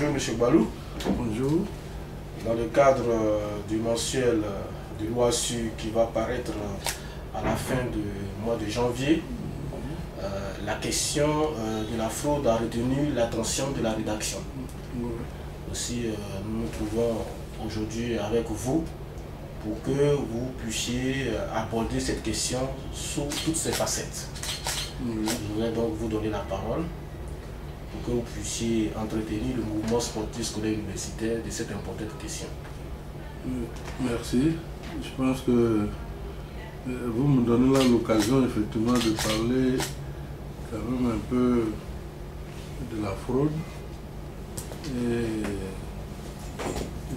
bonjour M. Balou. Bonjour. Dans le cadre euh, du mensuel euh, de l'OASU qui va paraître euh, à la fin du mois de janvier, la question de la fraude a retenu l'attention de la rédaction. Aussi, nous nous trouvons aujourd'hui avec vous pour que vous puissiez aborder cette question sous toutes ses facettes. Je voudrais donc vous donner la parole pour que vous puissiez entretenir le mouvement sportif scolaire universitaire de cette importante question. Merci. Je pense que euh, vous me donnez là l'occasion effectivement de parler quand même un peu de la fraude. Et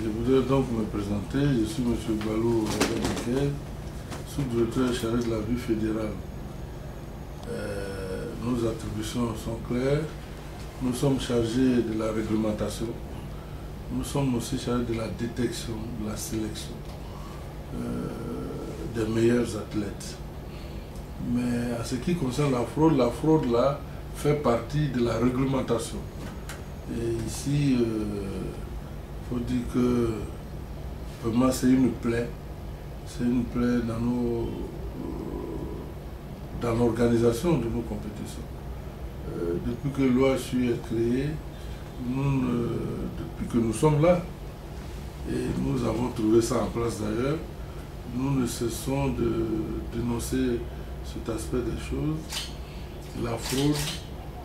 je voudrais donc me présenter. Je suis M. Balou sous-directeur chargé de la vie fédérale. Euh, nos attributions sont claires. Nous sommes chargés de la réglementation. Nous sommes aussi chargés de la détection, de la sélection euh, des meilleurs athlètes. Mais en ce qui concerne la fraude, la fraude là fait partie de la réglementation. Et ici, il euh, faut dire que vraiment c'est une plaie. C'est une plaie dans nos dans l'organisation de nos compétitions. Euh, depuis que l'OHU est créée, nous, depuis que nous sommes là, et nous avons trouvé ça en place d'ailleurs, nous ne cessons de dénoncer cet aspect des choses. La fraude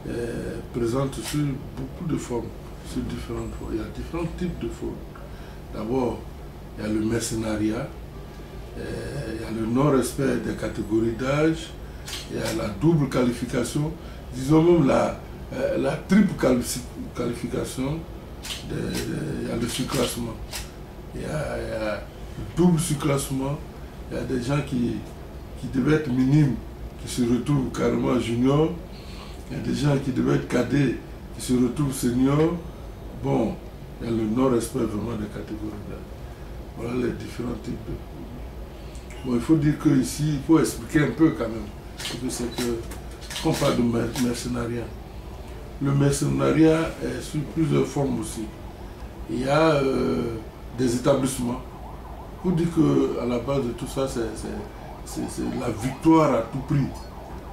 est présente sur beaucoup de formes, sur différentes formes. Il y a différents types de fraude. D'abord, il y a le mercenariat, euh, il y a le non-respect des catégories d'âge, il y a la double qualification, disons même la, euh, la triple qualification, il y a le surclassement, il y a, le double surclassement, il y a des gens qui, qui devaient être minimes, qui se retrouvent carrément juniors, il y a des gens qui devaient être cadets, qui se retrouvent seniors. Bon, il y a le non-respect vraiment des catégories Voilà les différents types de... Bon, il faut dire qu'ici, il faut expliquer un peu quand même qu'on parle de mercenariat. Le mercenariat est sous plusieurs formes aussi. Il y a euh, des établissements. Pour dire qu'à la base de tout ça, c'est la victoire à tout prix.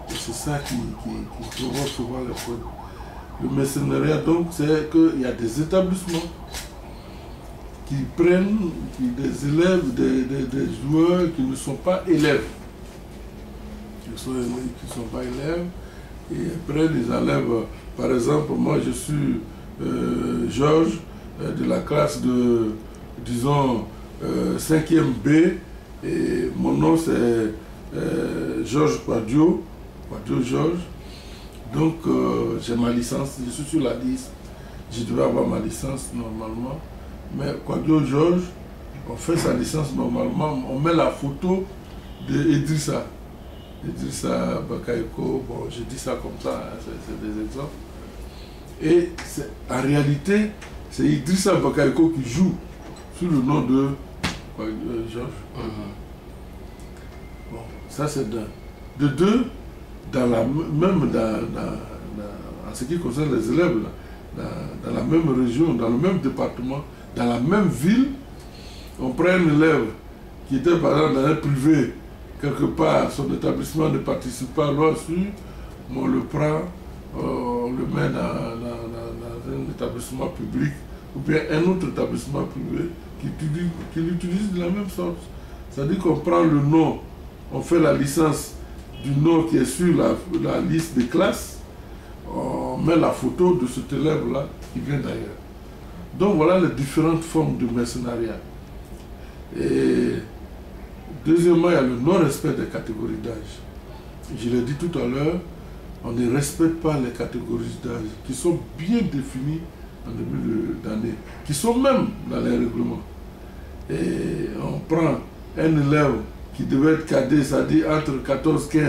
Et c'est ça qui, qui, provoque souvent les fraudes. Le mercenariat, donc, c'est qu'il y a des établissements qui prennent des élèves, des joueurs qui ne sont pas élèves qui sont, qui sont pas élèves. Et après, ils enlèvent, par exemple, moi je suis euh, Georges euh, de la classe de, disons, 5e euh, B, et mon nom c'est Georges Quadio, Quadio Georges. Donc j'ai ma licence, je suis sur la liste, je devais avoir ma licence normalement. Mais Quadio Georges, on fait sa licence normalement, on met la photo de Edrissa. Idrissa Bakaïko, bon, je dis ça comme ça, hein, c'est des exemples. Et en réalité, c'est Idrissa Bakaïko qui joue sous le nom de euh, Georges? Uh-huh. Bon, ça c'est d'un. De deux, dans la, même dans, en ce qui concerne les élèves, dans, la même région, dans le même département, dans la même ville, on prend un élève qui était par exemple dans un privé quelque part, son établissement ne participe pas à l'OASU, on le prend, euh, on le met dans, un établissement public ou bien un autre établissement privé qui, l'utilise de la même sorte. C'est-à-dire qu'on prend le nom, on fait la licence du nom qui est sur la, la liste des classes, on met la photo de cet élève-là qui vient d'ailleurs. Donc voilà les différentes formes de mercenariat. Et Deuxièmement, il y a le non-respect des catégories d'âge. Je l'ai dit tout à l'heure, on ne respecte pas les catégories d'âge qui sont bien définies en début d'année, qui sont même dans les règlements. Et on prend un élève qui devait être cadet, c'est-à-dire entre 14, 15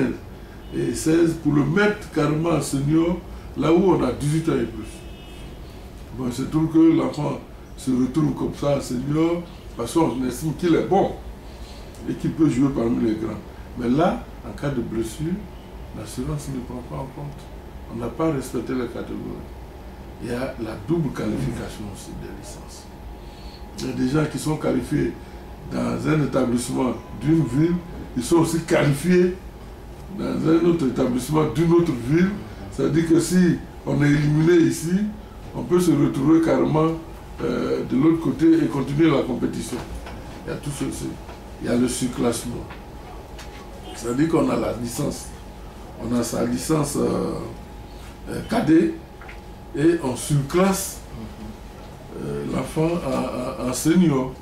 et 16, pour le mettre carrément en senior, là où on a 18 ans et plus. Bon, c'est tout que l'enfant se retrouve comme ça, senior, parce qu'on estime qu'il est bon et qui peut jouer parmi les grands. Mais là, en cas de blessure, l'assurance ne prend pas en compte. On n'a pas respecté les catégories. il y a la double qualification aussi des licences. Il y a des gens qui sont qualifiés dans un établissement d'une ville, ils sont aussi qualifiés dans un autre établissement d'une autre ville. C'est-à-dire que si on est éliminé ici, on peut se retrouver carrément euh, de l'autre côté et continuer la compétition. Il y a tout ceci. Il y a le surclassement. C'est-à-dire qu'on a la licence. On a sa licence euh, euh, cadet et on surclasse l'enfant en, senior.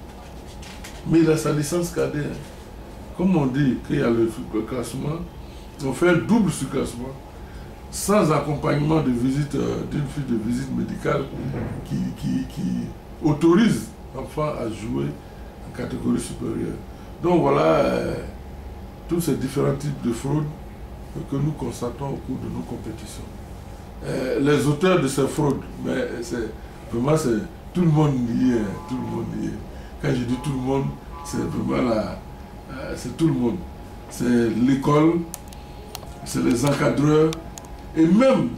Mais il a sa licence cadet. Comme on dit qu'il y a le surclassement, on fait un double surclassement sans accompagnement de visite d'une fille de visite médicale qui autorise l'enfant à jouer en catégorie supérieure. Donc voilà euh, tous ces différents types de fraudes que nous constatons au cours de nos compétitions. Euh, les auteurs de ces fraudes, mais c'est vraiment c'est tout le monde lié, hein, tout le monde lié. Quand je dis tout le monde, c'est vraiment la, euh, c'est tout le monde. C'est l'école, c'est les encadreurs et même,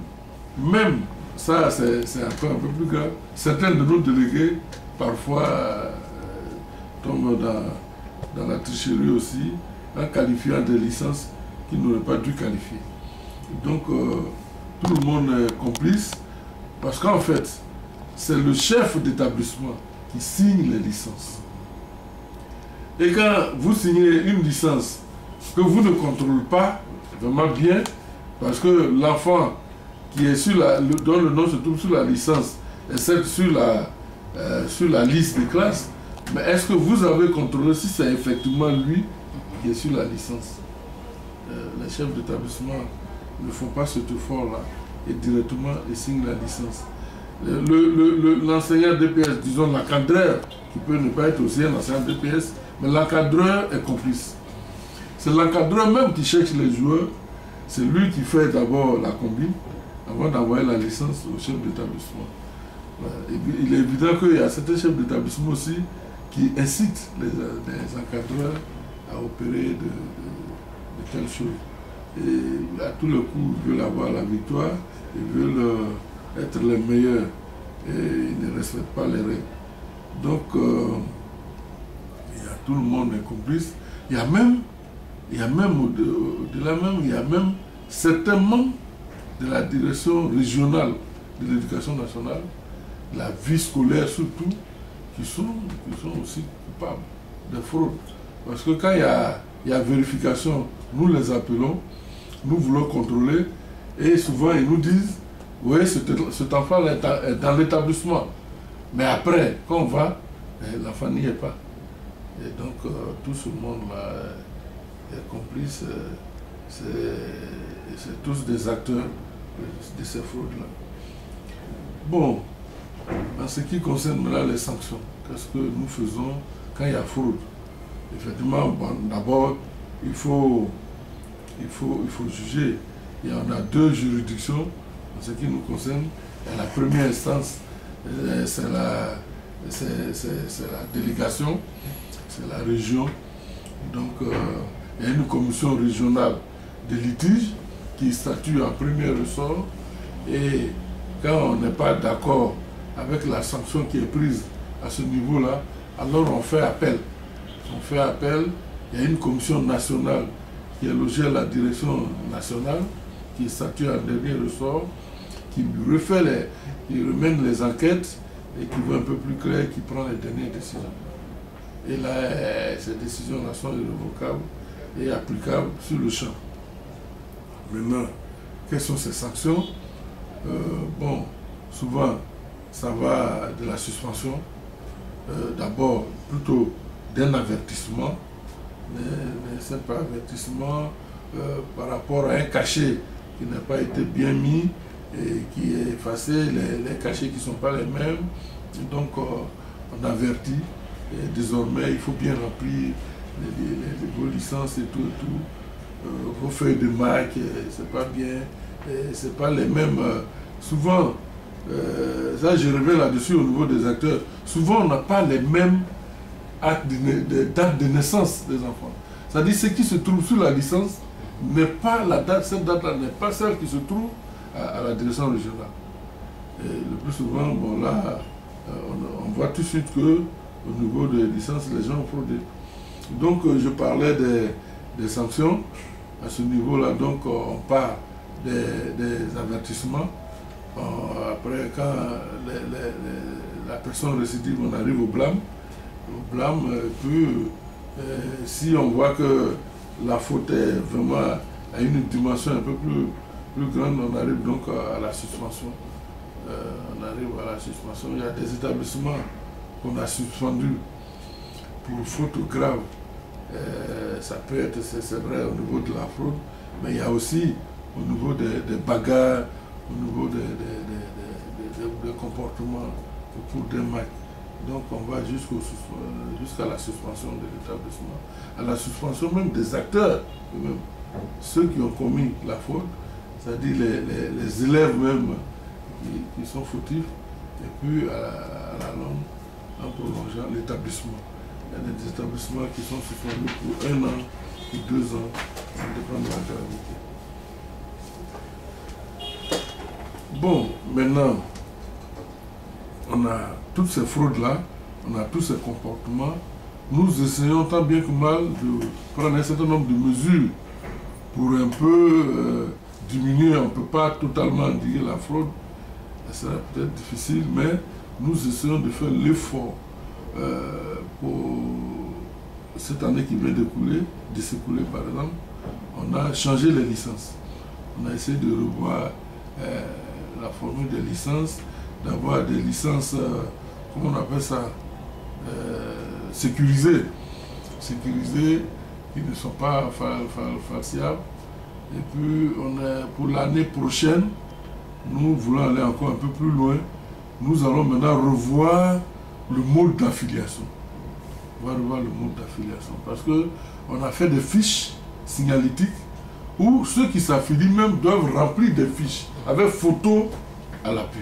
même ça c'est peu, un peu plus grave. Certains de nos délégués parfois tombent dans dans la tricherie aussi, en qualifiant des licences qui n'auraient pas dû qualifier. Donc, euh, tout le monde est complice, parce qu'en fait, c'est le chef d'établissement qui signe les licences. Et quand vous signez une licence que vous ne contrôlez pas vraiment bien, parce que l'enfant qui est sur la, dont le nom se trouve sur la licence et sur la, euh, sur la liste des classes, mais est-ce que vous avez contrôlé si c'est effectivement lui qui est sur la licence? Euh, Les chefs d'établissement ne font pas cet effort-là et directement ils signent la licence. L'enseignant DPS, disons l'encadreur, qui peut ne pas être aussi un enseignant DPS, mais l'encadreur est complice. C'est l'encadreur même qui cherche les joueurs, c'est lui qui fait d'abord la combine avant d'envoyer la licence au chef d'établissement. Il est évident qu'il y a certains chefs d'établissement aussi qui incite les, encadreurs à opérer de, telles choses. Et à tout le coup, ils veulent avoir la victoire, ils veulent euh, être les meilleurs et ils ne respectent pas les règles. Donc, euh, il y a tout le monde est complice. Il y a même, il y a même au-delà même, il y a même certains membres de la direction régionale de l'éducation nationale, la vie scolaire surtout, qui sont, qui sont aussi coupables de fraude. Parce que quand il y a, y a vérification, nous les appelons, nous voulons contrôler, et souvent ils nous disent, oui, cet, enfant est dans l'établissement. Mais après, quand on va, eh, l'enfant n'y est pas. Et donc, euh, tout ce monde-là est complice. Euh, c'est tous des acteurs de ces fraudes-là. Bon, en ce qui concerne maintenant les sanctions, qu'est-ce que nous faisons quand il y a fraude? Effectivement, d'abord, il faut, il, faut, il faut juger. Il y en a deux juridictions en ce qui nous concerne. la première instance, euh, c'est la, la délégation, c'est la région. Donc, euh, il y a une commission régionale de litige qui statue en premier ressort. Et quand on n'est pas d'accord avec la sanction qui est prise à ce niveau-là, alors on fait appel. On fait appel, il y a une commission nationale qui est logée à la direction nationale, qui statue en dernier ressort, qui refait les, qui remène les enquêtes et qui voit un peu plus clair, qui prend les dernières décisions. Et là, ces décisions-là sont irrévocables et applicables sur le champ. Maintenant, quelles sont ces sanctions? Euh, Bon, souvent, ça va de la suspension, euh, d'abord plutôt d'un avertissement, mais, c'est pas avertissement euh, par rapport à un cachet qui n'a pas été bien mis et qui est effacé, les, cachets qui ne sont pas les mêmes. donc euh, on avertit. Désormais, il faut bien remplir les, vos licences et tout, et tout. vos feuilles de marque, c'est pas bien, c'est pas les mêmes. souvent, euh, ça je reviens là-dessus au niveau des acteurs, souvent on n'a pas les mêmes dates de naissance des enfants. C'est-à-dire ce qui se trouve sur la licence n'est pas la date, cette date-là n'est pas celle qui se trouve à, la direction régionale. Et le plus souvent, bon là, euh, on, voit tout de suite que au niveau des licences, les gens ont fraudé. Donc euh, je parlais des, sanctions. À ce niveau-là, donc on parle des, avertissements. Après, quand la personne récidive, on arrive au blâme. Au blâme, puis si on voit que la faute est vraiment à une dimension un peu plus, plus grande, on arrive donc à la suspension. Euh, on arrive à la suspension. Il y a des établissements qu'on a suspendus pour faute grave. Euh, ça peut être, c'est vrai, au niveau de la fraude, mais il y a aussi au niveau des, bagarres, au niveau des, comportements pour des marques. Donc on va jusqu'à la suspension de l'établissement, à la suspension même des acteurs, même ceux qui ont commis la faute, c'est-à-dire les, élèves même qui, sont fautifs, et puis à, la longue, en prolongeant l'établissement. Il y a des établissements qui sont suspendus pour un an ou deux ans, ça dépend de la gravité. Bon, maintenant, on a toutes ces fraudes-là, on a tous ces comportements. Nous essayons tant bien que mal de prendre un certain nombre de mesures pour un peu euh, diminuer. On ne peut pas totalement dire la fraude, ça sera peut-être difficile, mais nous essayons de faire l'effort euh, pour cette année qui vient d'écouler, de s'écouler par exemple. On a changé les licences. On a essayé de revoir euh, la formule des licences, d'avoir des licences, comment on appelle ça, sécurisées. Sécurisées qui ne sont pas faciables. Et puis, on est, pour l'année prochaine, nous voulons aller encore un peu plus loin. Nous allons maintenant revoir le mode d'affiliation. On va revoir le mode d'affiliation. Parce qu'on a fait des fiches signalétiques où ceux qui s'affilient même doivent remplir des fiches avec photo à l'appui.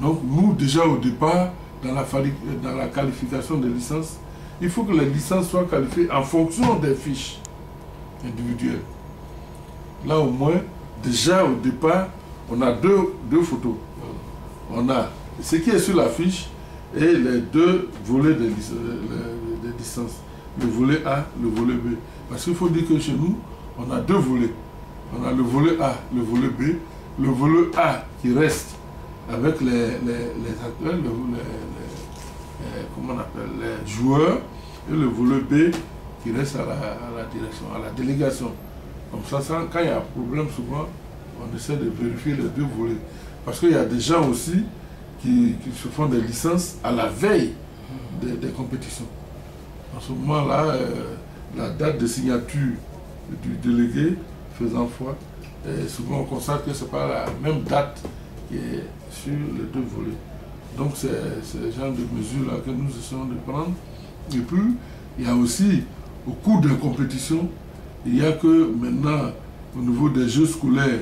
Donc nous, déjà au départ, dans la, qualification des licences, il faut que les licences soient qualifiées en fonction des fiches individuelles. Là au moins, déjà au départ, on a deux, deux photos. On a ce qui est sur la fiche et les deux volets des, licences. Le volet A, le volet B. Parce qu'il faut dire que chez nous, on a deux volets. On a le volet A, le volet B. Le volet A qui reste avec les, comment on appelle, les joueurs, et le volet B qui reste à la, direction, à la délégation. Comme ça, quand il y a un problème, souvent, on essaie de vérifier les deux volets. Parce qu'il y a des gens aussi qui, se font des licences à la veille des, compétitions. En ce moment-là, euh, la date de signature du délégué faisant foi, et souvent on constate que ce n'est pas la même date qui est sur les deux volets. Donc c'est ce genre de mesures-là que nous essayons de prendre. Et puis, il y a aussi, au cours de la compétition, il n'y a que maintenant, au niveau des jeux scolaires,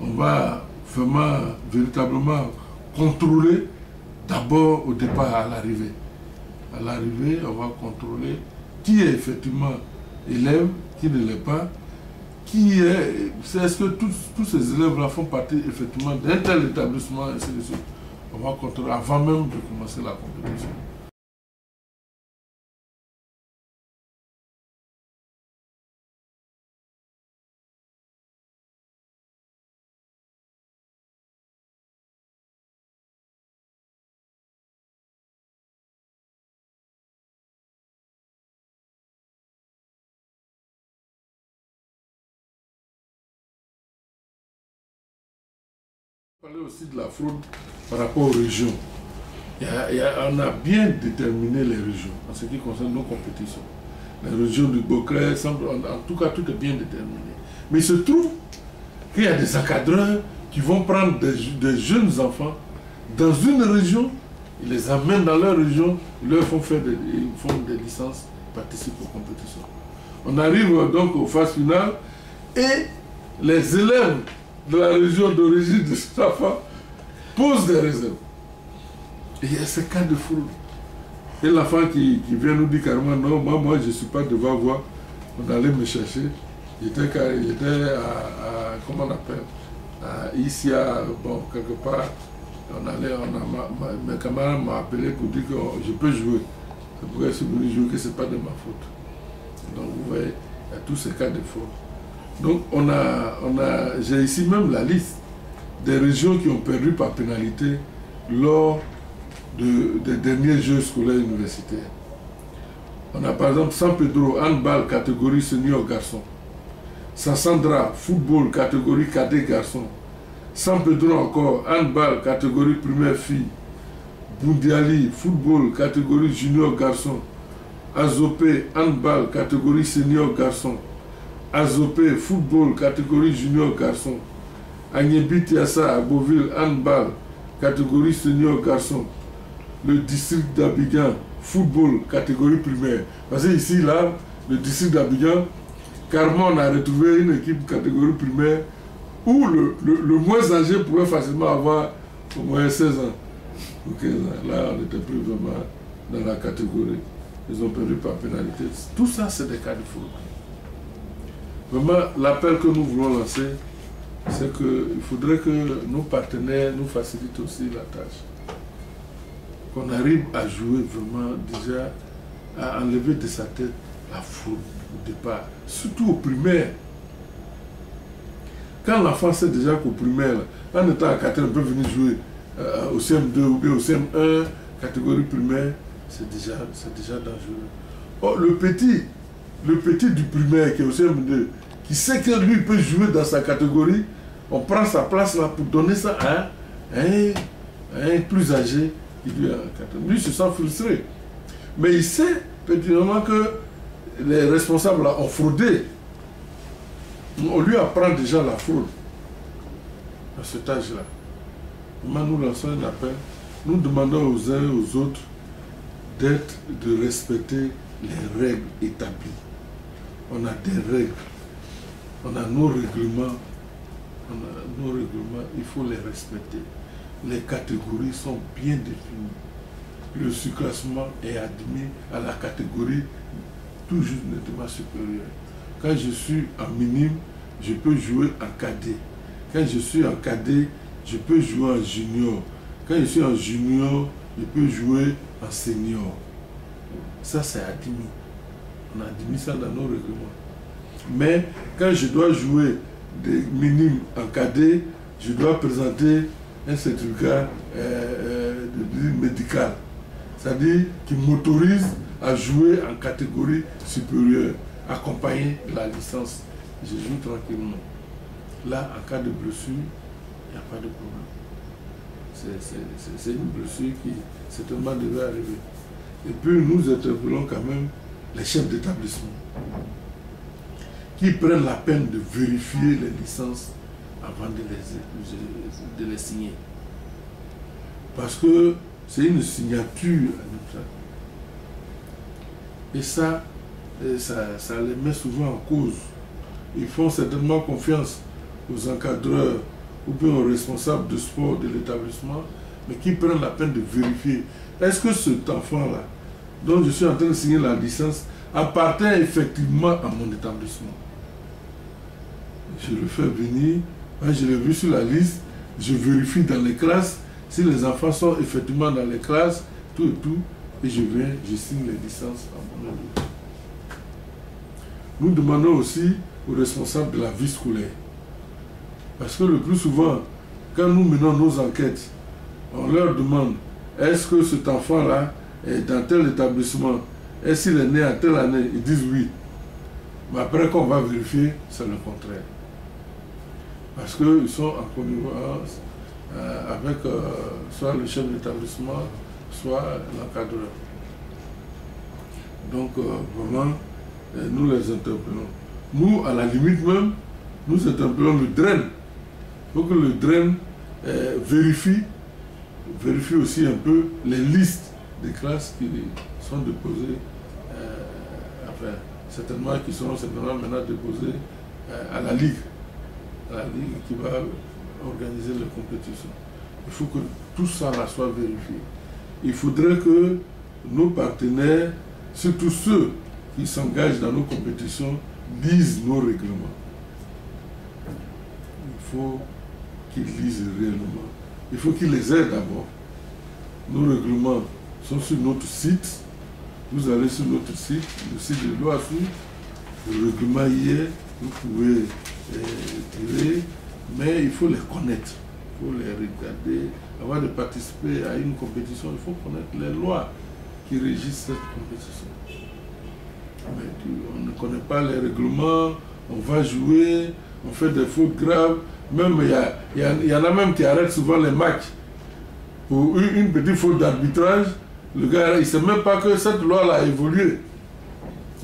on va vraiment, véritablement contrôler d'abord au départ à l'arrivée. À l'arrivée, on va contrôler qui est effectivement élève, qui ne l'est pas, qui est, est-ce que tous, tous ces élèves-là font partie effectivement d'un tel établissement, et ainsi de. On va contrôler avant même de commencer la compétition. Parler aussi de la fraude par rapport aux régions. on a bien déterminé les régions en ce qui concerne nos compétitions. Les régions du Bocret, en tout cas, tout est bien déterminé. Mais il se trouve qu'il y a des encadreurs qui vont prendre des, jeunes enfants dans une région, ils les amènent dans leur région, ils leur font faire ils font des licences, ils participent aux compétitions. On arrive donc aux phases finales et les élèves de la région d'origine de cet pose des réserves. Et il y a ces cas de fraude. Et l'enfant qui, qui, vient nous dire carrément, non, moi, moi je ne suis pas devant voir. On allait me chercher. J'étais à, comment on appelle, ici, à, bon, quelque part, On allait, on a, mes camarades m'ont appelé pour dire que je peux jouer. C'est pourquoi je jouer, que ce n'est pas de ma faute. Donc vous voyez, il y a tous ces cas de faute. Donc j'ai ici même la liste des régions qui ont perdu par pénalité lors des derniers Jeux scolaires universitaires. On a par exemple San Pedro, handball, catégorie senior garçon. Sassandra, football, catégorie cadet garçon. San Pedro encore, handball, catégorie primaire fille. Bundiali, football, catégorie junior garçon. Azopé, handball, catégorie senior garçon. Azopé, football, catégorie junior garçon. Tiassa, à Beauville, handball, catégorie senior garçon. Le district d'Abidjan, football, catégorie primaire. Parce que ici, là, le district d'Abidjan, carrément, on a retrouvé une équipe catégorie primaire où le, le, moins âgé pouvait facilement avoir au moins 16 ans. Là, on n'était plus vraiment dans la catégorie. Ils ont perdu par pénalité. Tout ça, c'est des cas de fraude. Vraiment, l'appel que nous voulons lancer, c'est qu'il faudrait que nos partenaires nous facilitent aussi la tâche. Qu'on arrive à jouer vraiment déjà, à enlever de sa tête la fraude au départ, surtout au primaire. Quand l'enfant sait déjà qu'au primaire, en étant à 4 on peut venir jouer euh, au CM2 ou bien au CM1, catégorie primaire, c'est déjà, déjà dangereux. Oh, le petit, le petit du primaire qui est au CM2, qui sait que lui peut jouer dans sa catégorie, on prend sa place là pour donner ça à un, plus âgé qui lui, lui se sent frustré. Mais il sait pertinemment que les responsables ont fraudé. On lui apprend déjà la fraude à cet âge-là. Nous lançons un appel. Nous demandons aux uns et aux autres d'être, de respecter les règles établies. On a des règles. On a nos règlements nos règlements, il faut les respecter. Les catégories sont bien définies. Le surclassement est admis à la catégorie toujours nettement supérieure. Quand je suis en minime, je peux jouer en cadet. Quand je suis en cadet, je peux jouer en junior. Quand je suis en junior, je peux jouer en senior. Ça, c'est admis. On a admis ça dans nos règlements. Mais quand je dois jouer des minimes en cadet, je dois présenter un certificat euh, euh, médical. C'est-à-dire qui m'autorise à jouer en catégorie supérieure, accompagné de la licence. Je joue tranquillement. Là, en cas de blessure, il n'y a pas de problème. C'est une blessure qui certainement devait arriver. Et puis nous interpellons quand même les chefs d'établissement qui prennent la peine de vérifier les licences avant de les, signer. Parce que c'est une signature Et ça, ça, ça les met souvent en cause. Ils font certainement confiance aux encadreurs ou bien aux responsables de sport de l'établissement, mais qui prennent la peine de vérifier. Est-ce que cet enfant-là, dont je suis en train de signer la licence, appartient effectivement à mon établissement je le fais venir, je l'ai vu sur la liste, je vérifie dans les classes, si les enfants sont effectivement dans les classes, tout et tout, et je viens, je signe les licences en mon nom. Nous demandons aussi aux responsables de la vie scolaire. Parce que le plus souvent, quand nous menons nos enquêtes, on leur demande est-ce que cet enfant-là dans tel établissement Est-ce qu'il est né à telle année Ils disent oui. Mais après qu'on va vérifier, c'est le contraire parce qu'ils sont en connivence euh, avec euh, soit le chef d'établissement, soit l'encadreur. Donc euh, vraiment, nous les interpellons. Nous, à la limite même, nous interpellons le DREN. Il faut que le DREN vérifie, vérifie aussi un peu les listes des classes qui sont déposées, enfin, certainement qui seront certainement maintenant déposées à la Ligue la Ligue qui va organiser les compétitions. Il faut que tout ça soit vérifié. Il faudrait que nos partenaires, surtout ceux qui s'engagent dans nos compétitions, lisent nos règlements. Il faut qu'ils lisent réellement il faut qu'il les aide d'abord. Nos règlements sont sur notre site. Vous allez sur notre site, le site de l'OASU, le règlement hier, vous pouvez euh, tirer, mais il faut les connaître, il faut les regarder. Avant de participer à une compétition, il faut connaître les lois qui régissent cette compétition. Mais on ne connaît pas les règlements, on va jouer, on fait des fautes graves. Même il y, y, en a même qui arrêtent souvent les matchs pour une, petite faute d'arbitrage. Le gars, il ne sait même pas que cette loi a évolué.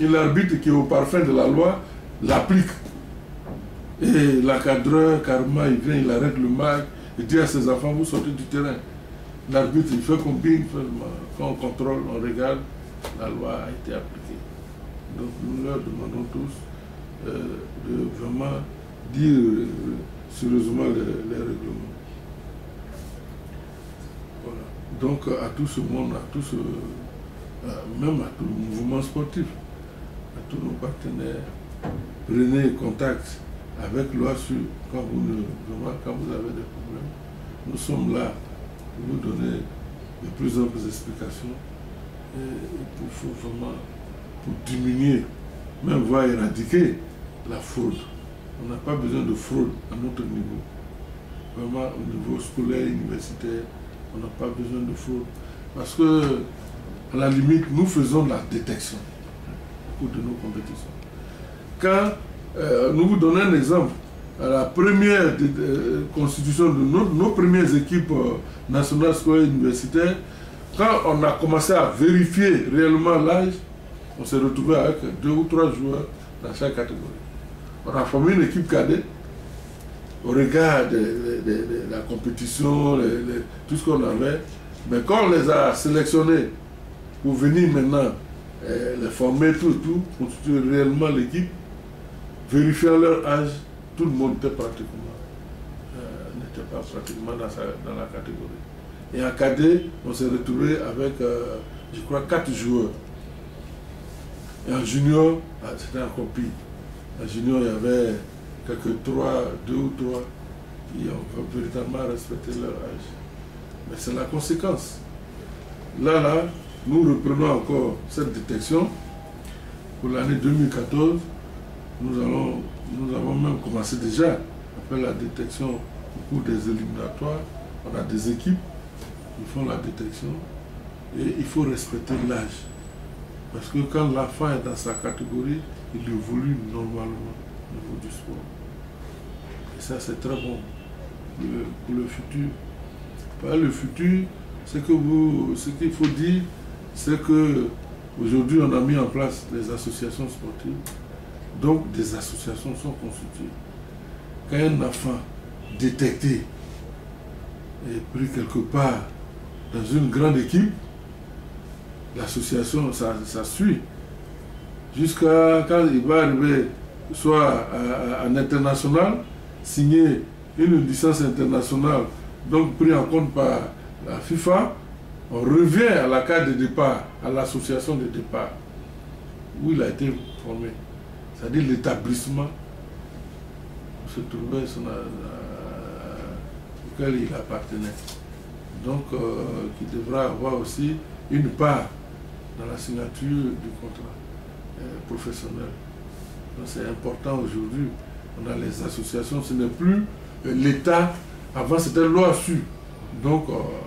Et l'arbitre qui est au parfum de la loi l'applique. Et l'encadreur, carrément, il vient, il arrête le match, il dit à ses enfants, vous sortez du terrain. L'arbitre, il fait combien? Il Quand on contrôle, on regarde, la loi a été appliquée. Donc nous leur demandons tous euh, de vraiment dire euh, sérieusement les, règlements. Voilà. Donc à tout ce monde, à tout ce, même à tout le mouvement sportif, à tous nos partenaires, prenez contact avec l'OASU quand vous, quand vous avez des problèmes. Nous sommes là pour vous donner de plus en plus d'explications. Faut vraiment, pour diminuer, même voire éradiquer la fraude. On n'a pas besoin de fraude à notre niveau. Vraiment, au niveau scolaire, universitaire, on n'a pas besoin de fraude. Parce que, à la limite, nous faisons la détection au cours de nos compétitions. Quand euh, nous vous donnons un exemple, à la première constitution de nos, premières équipes euh, nationales scolaires universitaires, quand on a commencé à vérifier réellement l'âge, on s'est retrouvé avec deux ou trois joueurs dans chaque catégorie. On a formé une équipe cadette au regard de, la compétition, tout ce qu'on avait. Mais quand on les a sélectionnés pour venir maintenant euh, les former, tout, tout, constituer réellement l'équipe, vérifiant leur âge, tout le monde était pratiquement, euh, n'était pas pratiquement dans, dans, la catégorie. Et en cadet, on s'est retrouvé avec, euh, je crois, quatre joueurs. Et en junior, ah, c'était encore pire. En junior, il y avait quelques trois, deux ou trois qui ont véritablement respecté leur âge. Mais c'est la conséquence. Là, là, nous reprenons encore cette détection pour l'année 2014 nous, allons, nous avons même commencé déjà après la détection au cours des éliminatoires. On a des équipes qui font la détection et il faut respecter l'âge. Parce que quand l'enfant est dans sa catégorie, il évolue normalement du sport. Et ça, c'est très bon pour le, futur. Le futur, ce qu'il faut dire, c'est que aujourd'hui, on a mis en place des associations sportives donc des associations sont constituées. Quand un enfant détecté est pris quelque part dans une grande équipe, l'association, ça, suit. Jusqu'à quand il va arriver soit en international, signer une licence internationale, donc pris en compte par la FIFA, on revient à la carte de départ, à l'association de départ, où il a été formé c'est-à-dire l'établissement se trouvait auquel il appartenait. Donc, euh, qui devra avoir aussi une part dans la signature du contrat euh, professionnel. C'est important aujourd'hui. On a les associations, ce n'est plus euh, l'État. Avant, c'était loi su. Donc,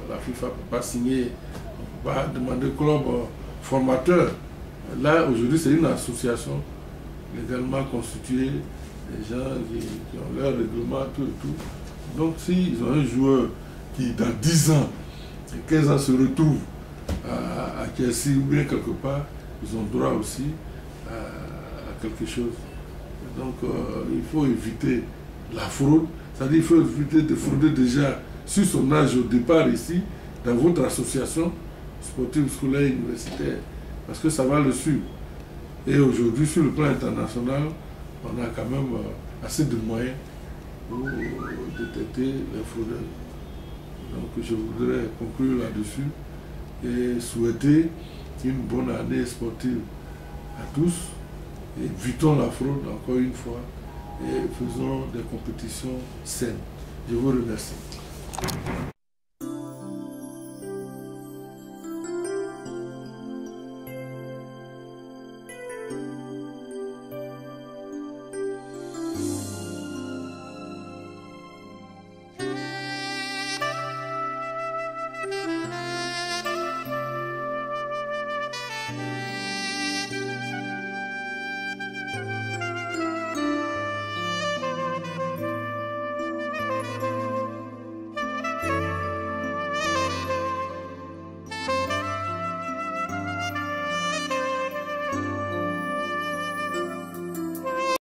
la FIFA ne peut pas signer, ne peut pas demander club formateur. Là, aujourd'hui, c'est une association légalement constitués, des gens qui, ont leur règlement, tout et tout. Donc s'ils ont un joueur qui, dans 10 ans, 15 ans se retrouve à, à ou bien quelque part, ils ont droit aussi à, quelque chose. Donc euh, il faut éviter la fraude, c'est-à-dire qu'il faut éviter de frauder déjà sur son âge au départ ici, dans votre association sportive, scolaire, universitaire, parce que ça va le suivre. Et aujourd'hui, sur le plan international, on a quand même euh, assez de moyens pour détecter les fraudeurs. Donc je voudrais conclure là-dessus et souhaiter une bonne année sportive à tous. Évitons la fraude encore une fois et faisons des compétitions saines. Je vous remercie.